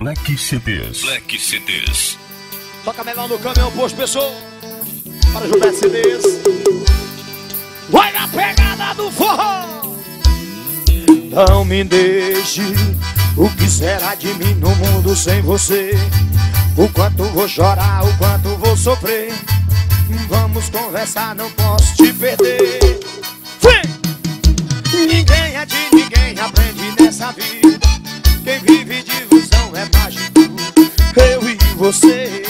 Black CDs. Black CDs. Toca melhor no caminhão, posto pessoa. Para Gilberto CDs. Vai na pegada do forró. Não me deixe. O que será de mim no mundo sem você? O quanto vou chorar, o quanto vou sofrer. Vamos conversar, não posso te perder. Vem! Ninguém é de ninguém, aprende nessa vida. Quem vive de é mágico. Eu e você.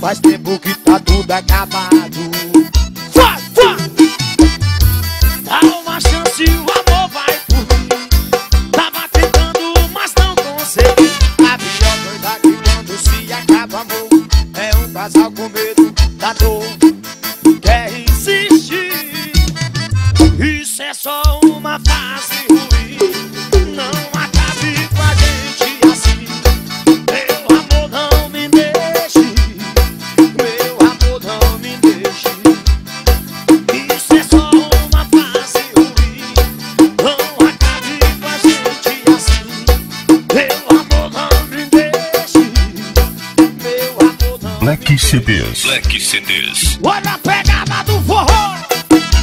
Faz tempo que tá tudo acabado. Black CDs. Olha a pegada do forró!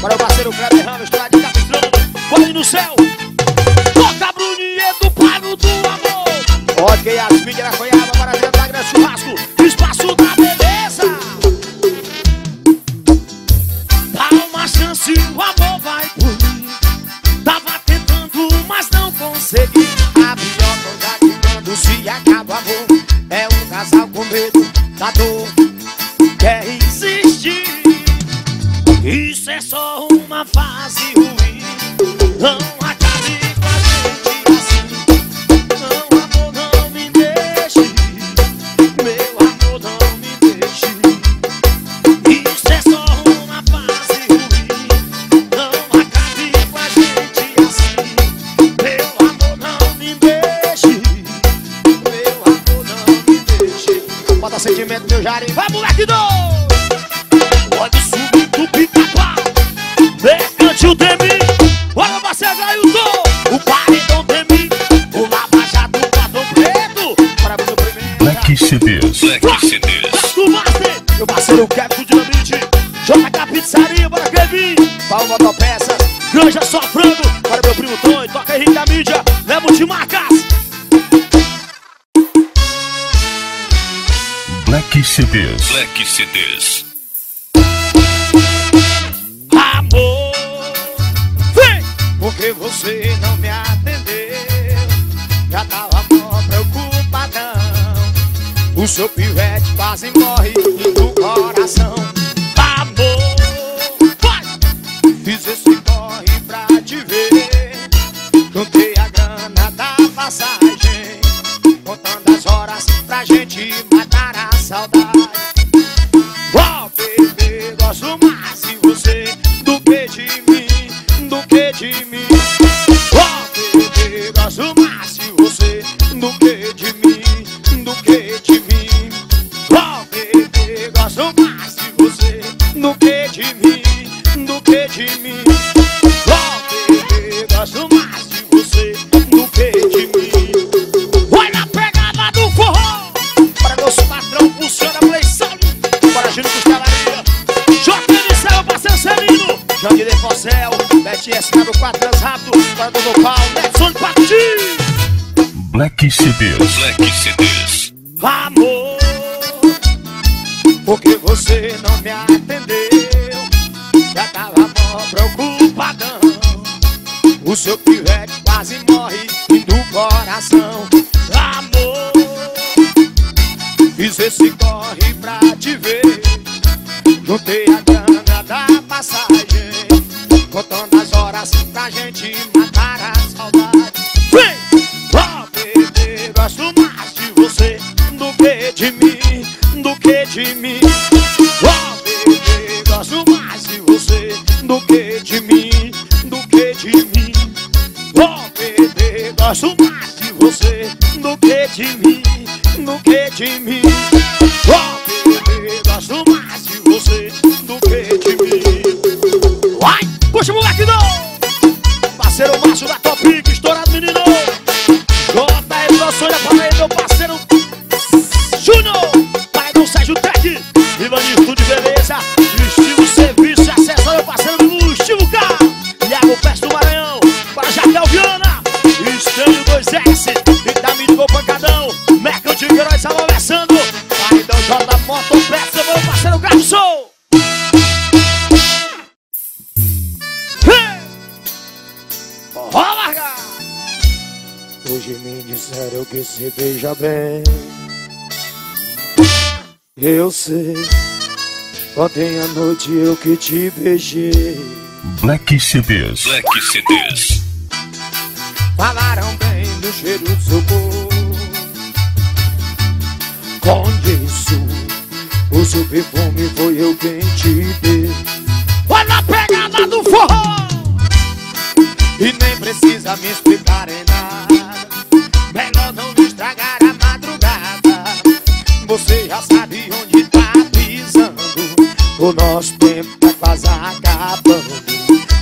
Para o parceiro Kleber Ramos, lá de Capistrão, Olhe no céu! Toca Bruninho do Pago do Amor! E as mídias na Coiaba para dentro da grande churrasco, espaço da beleza! Dá uma chance, o amor vai por mim. Tava tentando, mas não consegui. A pior que quando se acaba amor é um casal com medo da dor. Sentimento, meu Jari. Vai, moleque doido! Pode subir do pica-pau. Mercante o Demi. Olha o Marcelo Ailton. O paredão Demi. O Lava Jato, o Pato Preto. Para o primeiro. Black CDs. Black CDs. Do Master, meu parceiro Kevin do Dinamite, JK Pizzaria, bora Kevin, Paulo Motopeças, Granja Sofrando, para CDs. Black CDs. amor, vem, porque você não me atendeu, já tava mó preocupadão, o seu pivete quase morre do coração, Black CDs. Black CDs. Amor, porque você não me beija bem. Eu sei, ontem à noite eu que te beijei. Black CDs. Black CDs. Falaram bem do cheiro do seu corpo. Com isso, o seu perfume foi eu quem te dei. Olha a pegada do forró! E nem precisa me explicar O nosso tempo tá quase acabando.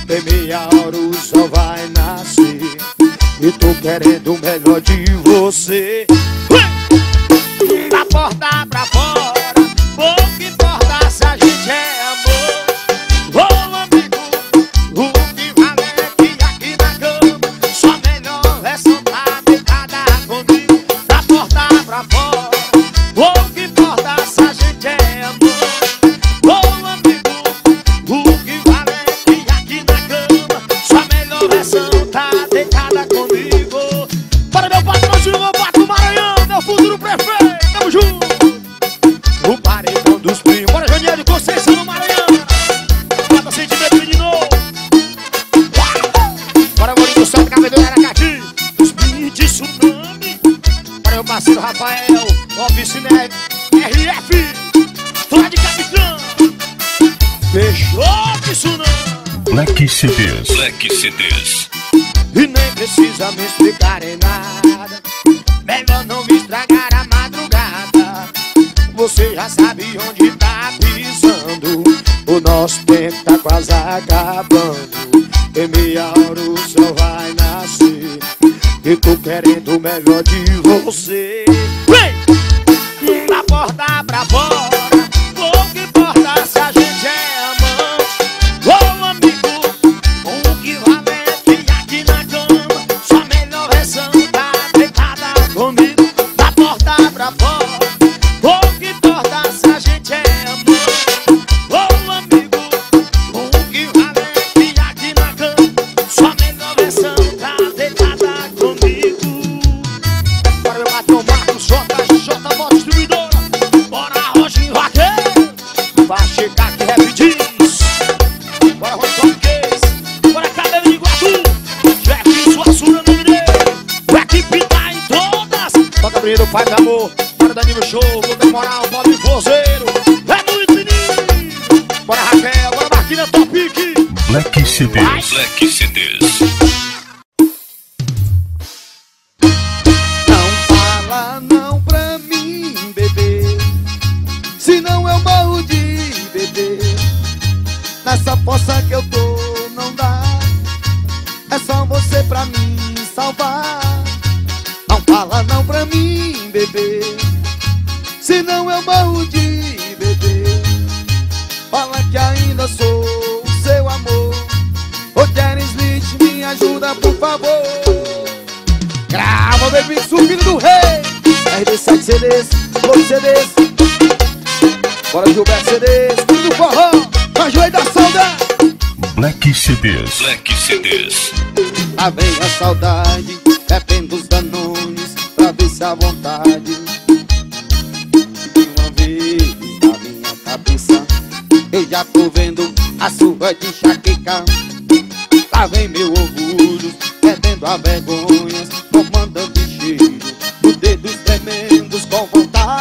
Tem meia hora o sol vai nascer. E tô querendo o melhor de você. Ui! CDs. Black CDs. E nem precisa me explicar em nada Melhor não me estragar a madrugada Você já sabe onde tá pisando O nosso tempo tá quase acabando Em meia hora o sol vai nascer E tô querendo o melhor de você Vem! Chegar aqui rapidinho Bora Rony Case Bora Cabelo de Iguatu Jeff Suassuna no Mineiro A equipe tá em todas. Toca pai do amor. Bora Danilo Show, Luta Moral, Bob Forzeiro. É muito menino Bora Raquel, bora Marquinha Topic Black CDs. Black CDs. Senão eu morro de bebê Fala que ainda sou o seu amor. Ô Jerry Smith, me ajuda por favor. Grava, baby, subindo do rei. RD7 CDs, Globo CDs. Bora Gilberto CDs, tudo forró. Na joelho da saudade. Black CDs. Black CDs. Lá vem a saudade Bebendo os danones Pra ver se a vontade Eu já tô vendo a sua de enxaqueca Lá vem meu orgulho Perdendo a vergonha Comandando cheiro Os dedos tremendos Com vontade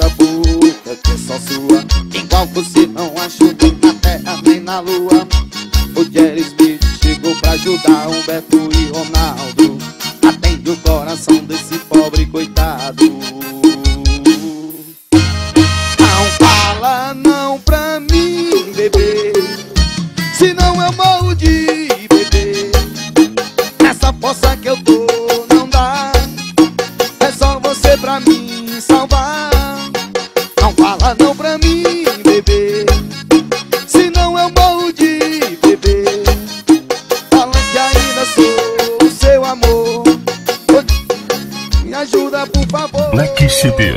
essa boca que só sua. Igual você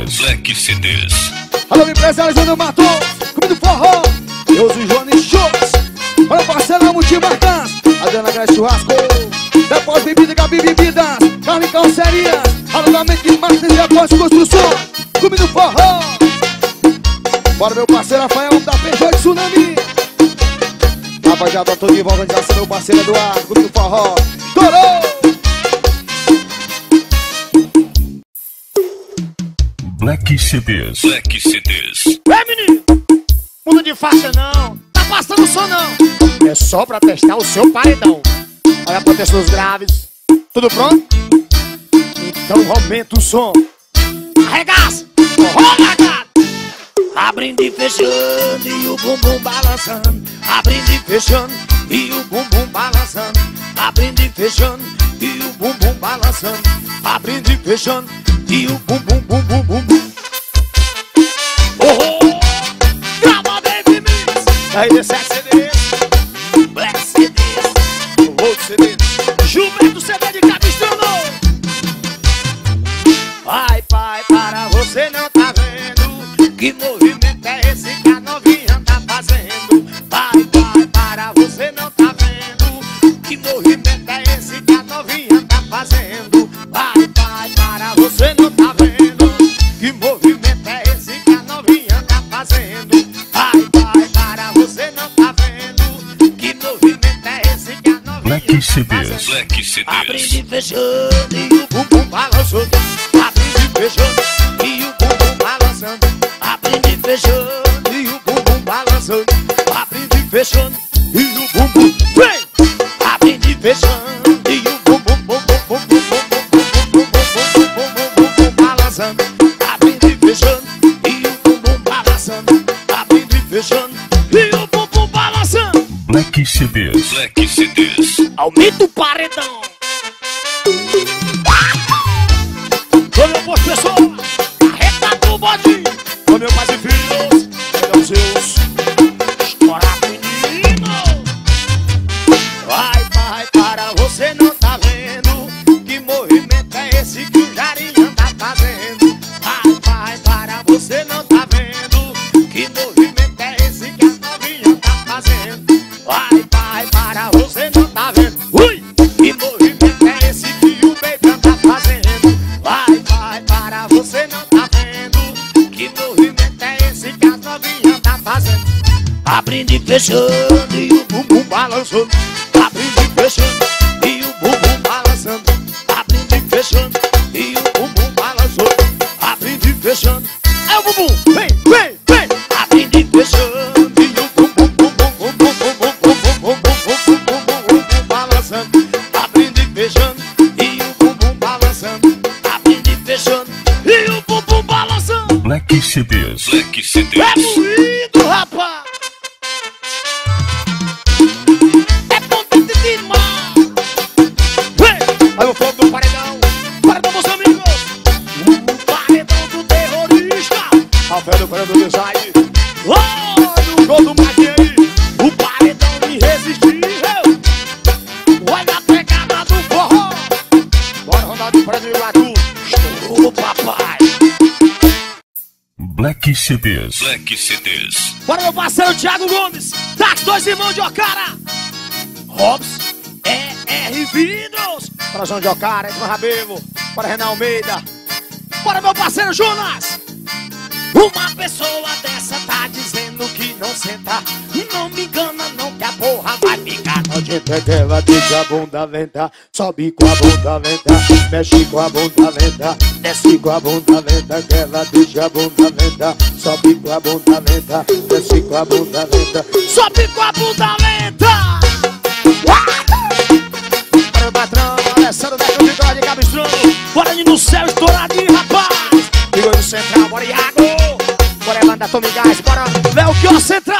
CDs. Black CDs. Alô, empresário Júnior Matos, comendo forró, eu uso Johnny Shows, para o parceirão Multimarcas, Adriana Gás Churrasco, depois bebida, Gabi Bebidas, carne e calceria, alongamento de máquinas e após construção, comendo forró. Bora meu parceiro Rafael da Feijão de Tsunami. Rapaziada, tô de volta, organização meu parceiro Eduardo, comendo forró, torou! Black CDs. Black CDs. É menino, muda de faixa não, tá passando som não. É só pra testar o seu paredão. Olha pra testar os graves. Tudo pronto? Então aumenta o som. Arregaça! Rola, gato! Abrindo e fechando e o bumbum balançando. Abrindo e fechando e o bumbum balançando. Abrindo e fechando e o bumbum balançando. Abrindo e fechando e o bumbum bum bum bum bum. Oh, oh. Grava Baby Mix. Aí 7 CDs. Black CDs. Outro CD. Gilberto CD de Capistrano. Ai, pai, para você não tá vendo Que movimento Black CDs. e fechando e o bumbum balançando Abrindo e fechando e o bumbum balançando Abrindo e fechando e o bumbum balançando Abrindo e fechando e o bumbum Vem! Abrindo e fechando e o bumbum bum, bum, bum, bum, bum, bum, bum, balançando Abrindo e fechando e o bumbum balançando Abrindo e fechando e o bumbum balançando Black CDs. Black CDs. Aumenta o paredão. Iguatu! Estourou, papai! Black CDs. Black CDs. Bora meu parceiro Thiago Gomes, das dois irmãos de Ocara. Robson, ER Vidros. Para João de Ocara, Edson Rabelo. Para Renan Almeida. Bora meu parceiro Jonas. Uma pessoa dessa tá dizendo que não senta. Não me engana não que a porra vai ficar nojenta. Que ela deixa a bunda lenta, sobe com a bunda lenta, mexe com a bunda lenta, desce com a bunda lenta. Que ela deixa a bunda lenta, sobe com a bunda lenta, desce com a bunda lenta, sobe com a bunda lenta. Para o patrão, Alessandro da de Cabistrão, bora ali no céu estouradinho, rapaz. Ligou no central, bora Iago. Bora Evandro Tommy Gás, bora Léo Kió Central.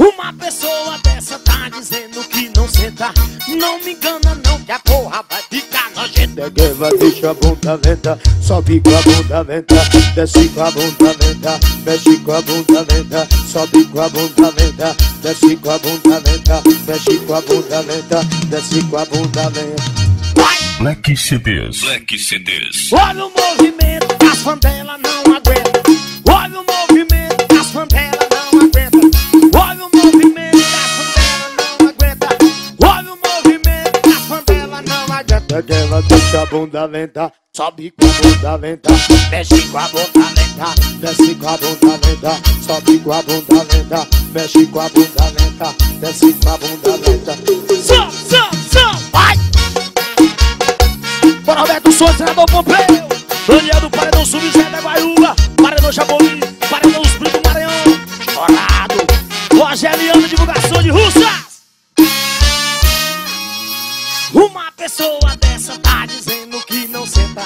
Uma pessoa dessa tá dizendo que não senta. Não me engana, não, que a porra vai ficar nojenta que vai deixa a bunda lenta, sobe com a bunda lenta, desce com a bunda lenta, mexe com a bunda lenta, sobe com a bunda lenta, desce com a bunda lenta, mexe com a bunda lenta, desce com a bunda lenta. Vai! Black CDs. Black CDs. Olha o movimento que as fandelas não aguentam. Olha o movimento ela deixa a bunda lenta, sobe com a bunda lenta, mexe com a bunda lenta, desce com a bunda lenta, sobe com a bunda lenta, mexe com a bunda lenta, desce com a bunda lenta. Sobe, sobe, sobe, vai! Bora Roberto Souza, treinador Pompeu Daniel do Paredão Sul, Zé da Guaiúba Paredão Chapolin, pessoa dessa tá dizendo que não senta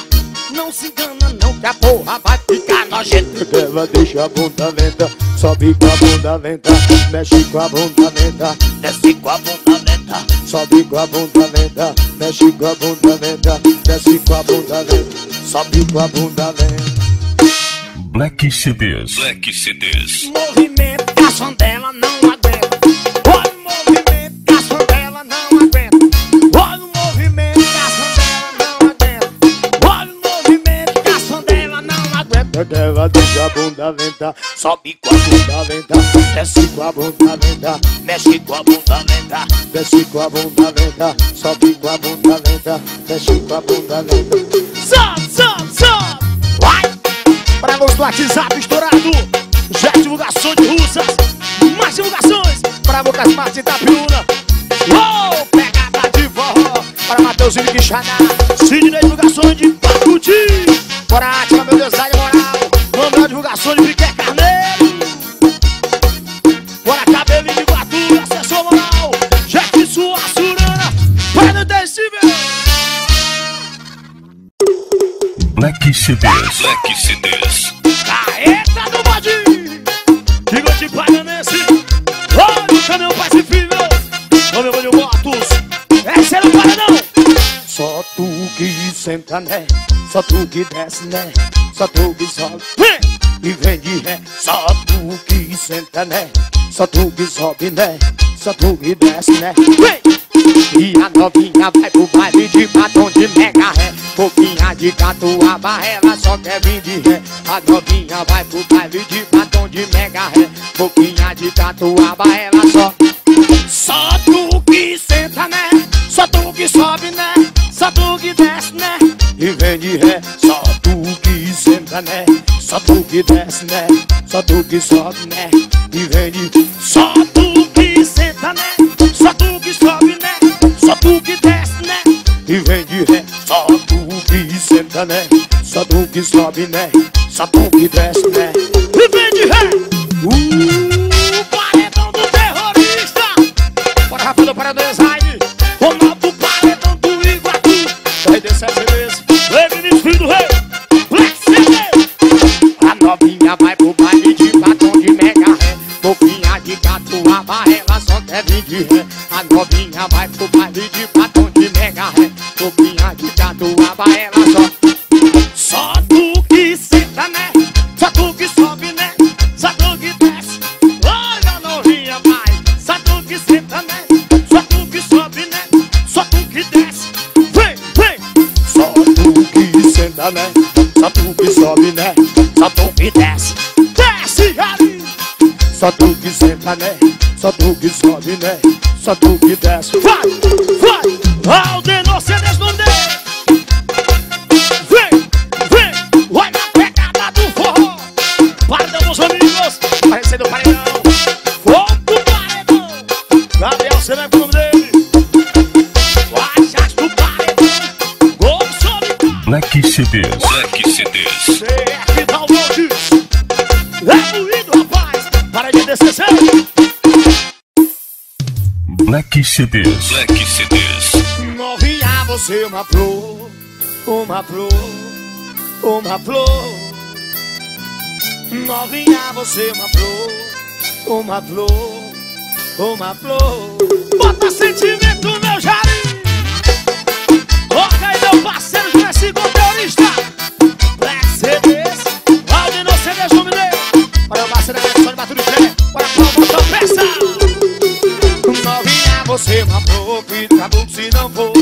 Não se engana não que a porra vai ficar nojenta Ela deixa a bunda lenta, sobe com a bunda lenta Mexe com a bunda lenta, desce com a bunda lenta Sobe com a bunda lenta, mexe com a bunda lenta Desce com a bunda lenta, sobe com a bunda lenta Black CDs. Black CDs. Movimento que as fandelas não deixa a bunda lenta, sobe com a bunda lenta, desce com a bunda lenta, mexe com a bunda lenta, desce com a bunda lenta, sobe com a bunda lenta, mexe com a bunda lenta. Sobe, sobe, sobe. Vai! Para você do WhatsApp estourado. Já divulgação de russas. Mais divulgações. Para Lucas Martins Itapiúna Oh, pegada de forró. Para Mateuzinho de Xaná Sidney divulgações de Pacuti. Bora ativa CDs. Black CDs. Caeta do bode Gigante paganense Olha o caminhão pai e filho Olha o meu motos Esse é o paredão Só tu que senta, né? Só tu que desce, né? Só tu que sobe Vem! E vem de ré Só tu que senta, né? Só tu que sobe, né? Só tu que desce, né? Vem! E a novinha vai pro baile de batom de mega ré Pouquinha de catuaba, ela só quer vir de ré A novinha vai pro baile de batom de mega ré Pouquinha de catuaba, ela só Só tu que senta, né? Só tu que sobe, né? Só tu que desce, né? E vem de ré Só tu que senta, né? Só tu que desce, né? Só tu que sobe, né? E vem de Só E vem de ré Só tu que senta, né? Só tu que sobe, né? Só tu que desce, né? Só tu que senta, né? Só tu que sobe, né? Só tu que desce Vai, vai Aldenor, você desnudeu Vem, vem, olha a pegada do forró Paredão dos amigos, aparecendo o paredão Fogo do paredão Gabriel, você lembra o nome dele? Guajas do paredão Gol solitário Black CDs. Black CDs. Black CDs. Black CDs. Morri a você uma flor, uma flor, uma flor. Morri a você uma flor, uma flor, uma flor. Bota sentimento, meu jarim. Olha aí, meu parceiro, Jesse está. for frito, acabou se não for.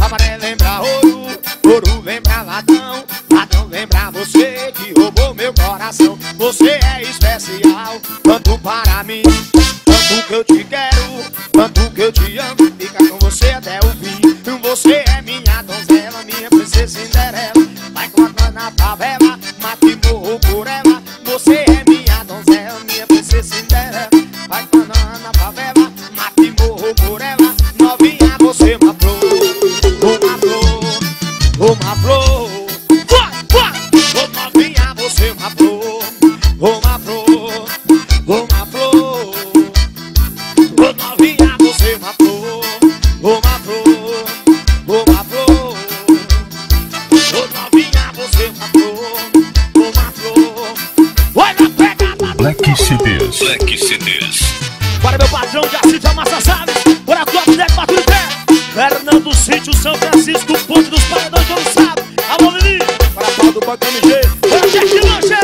Amarelo lembra ouro, ouro lembra ladrão Ladrão lembra você que roubou meu coração. Você é especial, tanto para mim, tanto que eu te MG Vai, chefe lanche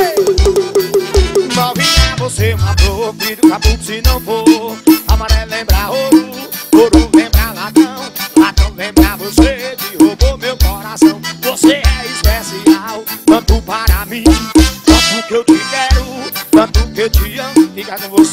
Novinha, você é matou Filho caputo se não for. Amarelo lembra ouro Ouro lembra latão, latão lembra você Que roubou meu coração. Você é especial Tanto para mim Tanto que eu te quero Tanto que eu te amo. Fica com você.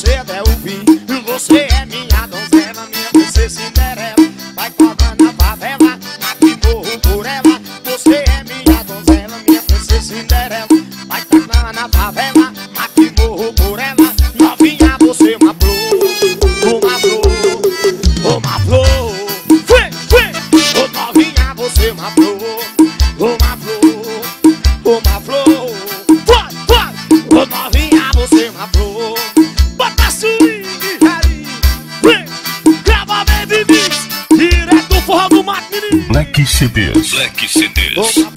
CDs. Black CDs.